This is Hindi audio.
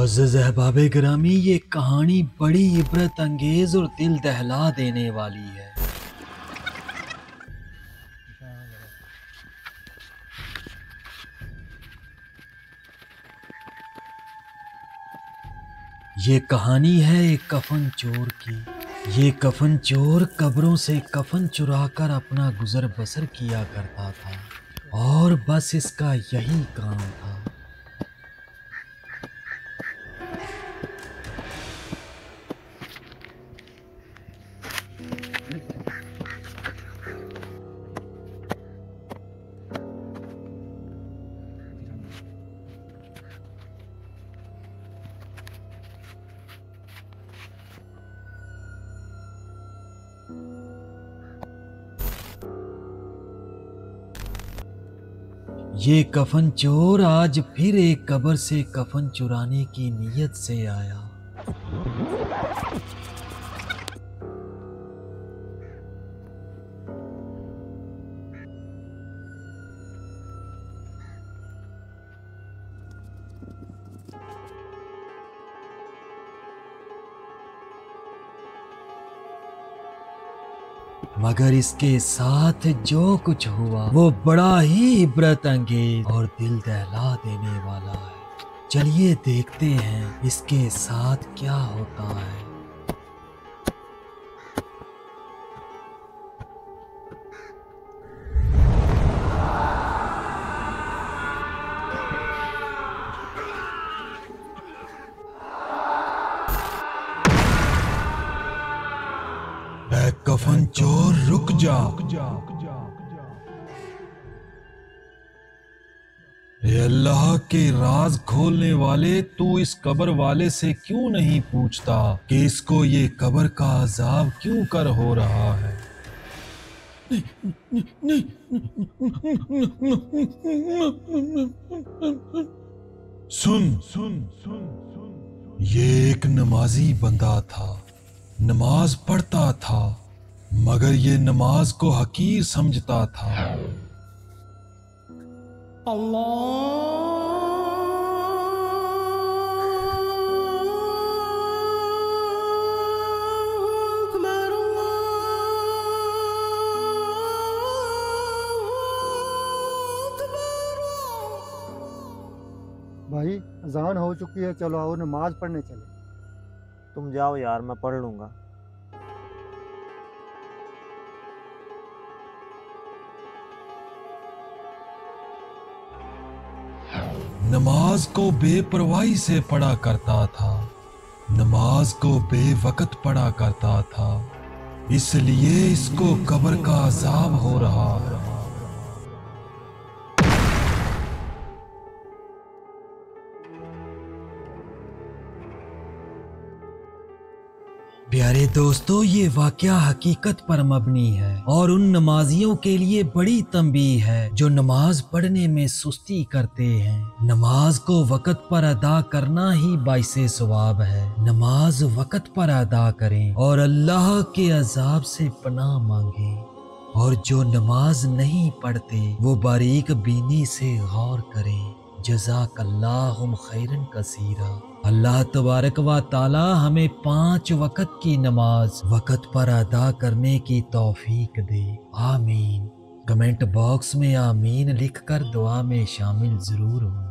मुआज़ अहबाब ग्रामी ये कहानी बड़ी इबरत अंगेज और दिल दहला देने वाली है। ये कहानी है एक कफन चोर की। ये कफन चोर कब्रों से कफन चुराकर अपना गुजर बसर किया करता था और बस इसका यही काम था। ये कफन चोर आज फिर एक कब्र से कफन चुराने की नीयत से आया। मगर इसके साथ जो कुछ हुआ, वो बड़ा ही इबरत अंगेज और दिल दहला देने वाला है। चलिए देखते हैं इसके साथ क्या होता है। कफन चोर, रुक जा। अल्लाह के राज खोलने वाले, तू इस कबर वाले से क्यों नहीं पूछता कि इसको ये कबर का अजाब क्यों कर हो रहा है? सुन सुन सुन सुन। ये एक नमाजी बंदा था। नमाज़ पढ़ता था, मगर ये नमाज़ को हकीर समझता था। भाई, अजान हो चुकी है, चलो आओ, नमाज़ पढ़ने चले। तुम जाओ यार, मैं पढ़ लूँगा। नमाज़ को बेपरवाही से पढ़ा करता था। नमाज़ को बेवकत पढ़ा करता था। इसलिए इसको कब्र का अजाब हो रहा है। प्यारे दोस्तों, ये वाकया हकीकत पर मबनी है और उन नमाजियों के लिए बड़ी तंबी है जो नमाज़ पढ़ने में सुस्ती करते हैं। नमाज़ को वक़्त पर अदा करना ही बाइसे सवाब है। नमाज़ वक़्त पर अदा करें और अल्लाह के अजाब से पनाह मांगे। और जो नमाज़ नहीं पढ़ते, वो बारीक बीनी से गौर करें। जजाकल्लाहुम खैरन कसीरा। अल्लाह तबारक व ताला हमें पाँच वक़्त की नमाज़ वक़्त पर अदा करने की तौफीक दे। आमीन। कमेंट बॉक्स में आमीन लिखकर दुआ में शामिल ज़रूर हो।